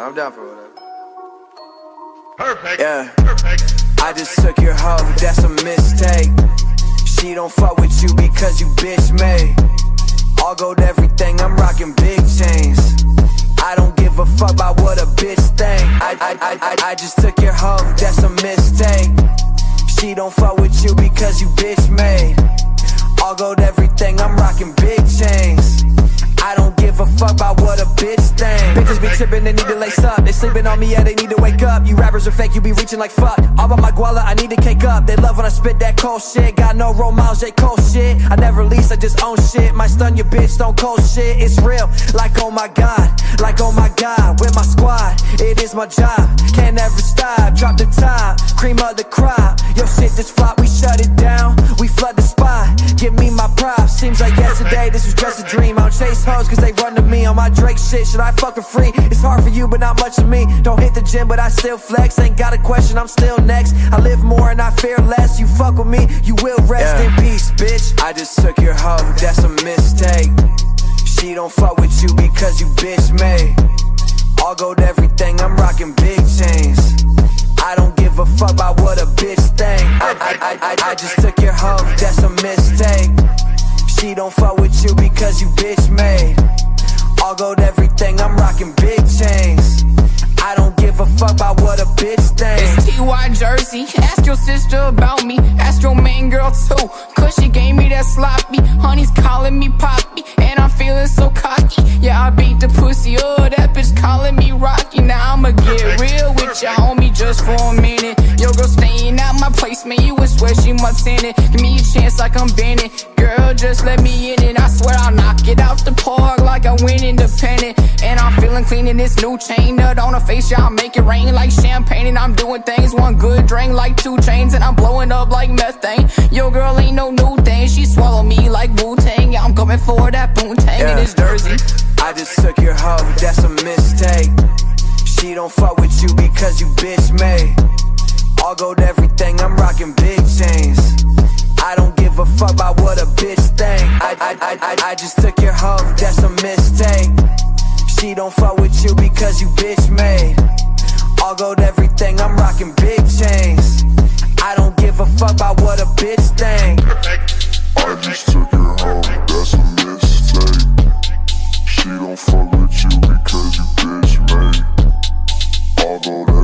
I'm down for whatever. Perfect. Yeah. Perfect. I just took your hoe, that's a mistake. She don't fuck with you because you bitch made. All gold everything, I'm rocking big chains. I don't give a fuck about what a bitch think. I, I, I, I, I just took your hoe, that's a mistake. She don't fuck with you because you bitch made. All gold everything, I'm rocking big chains. I don't give a fuck about what a bitch think. Bitches be tripping, they need to lace up. They sleeping on me, yeah, they need to wake up. You rappers are fake, you be reaching like fuck. All about my guala, I need to cake up. They love when I spit that cold shit. Got no role models, J. Cole shit. I never lease, I just own shit. My stun your bitch, don't cold shit. It's real, like oh my god, like oh my god. With my squad, it is my job. Can't ever stop, drop the top, cream of the crop. Yo shit just flop, we shut it down. We flood the spot, give me my props. Seems like yesterday, this was just a dream. I chase hoes cause they run to me on my Drake shit. Should I fuck for free? It's hard for you, but not much for me. Don't hit the gym, but I still flex. Ain't got a question, I'm still next. I live more and I fear less. You fuck with me, you will rest in peace, bitch. I just took your hoe, that's a mistake. She don't fuck with you because you bitch made. All gold everything, I'm rocking big chains. I don't give a fuck about what a bitch think. I, I, I, I, I just took your hoe, that's a mistake. She don't fuck with you bitch made. All gold everything, I'm rocking big chains. I don't give a fuck about what a bitch thinks It's. TY Jersey. Ask your sister about me. Ask your main girl too. Cause she gave me that sloppy. Honey's calling me Poppy. And I'm feeling so cocky. A. Yo, girl, staying at my place, man. You would swear she my tenant. Give me a chance like I'm Bennett. Girl, just let me in it. I swear I'll knock it out the park like I win independent. And I'm feeling clean in this new chain nut on her face. y'all make it rain like champagne. And I'm doing things one good drink like two chains. And I'm blowing up like methane. Yo, girl ain't no new thing. She swallow me like Wu Tang. Yeah, I'm coming for that Boontang in this jersey. I just took your hoe, that's a mistake. She don't fuck with you because you bitch made. All gold everything, I'm rocking big chains. I don't give a fuck about what a bitch think. I, I, I, I, just took your hoe, that's a mistake. She don't fuck with you because you bitch made. All gold everything, I'm rocking big chains. I don't give a fuck about what a bitch think. I just took your hoe, that's a mistake. She don't fuck with you because you bitch made. All gold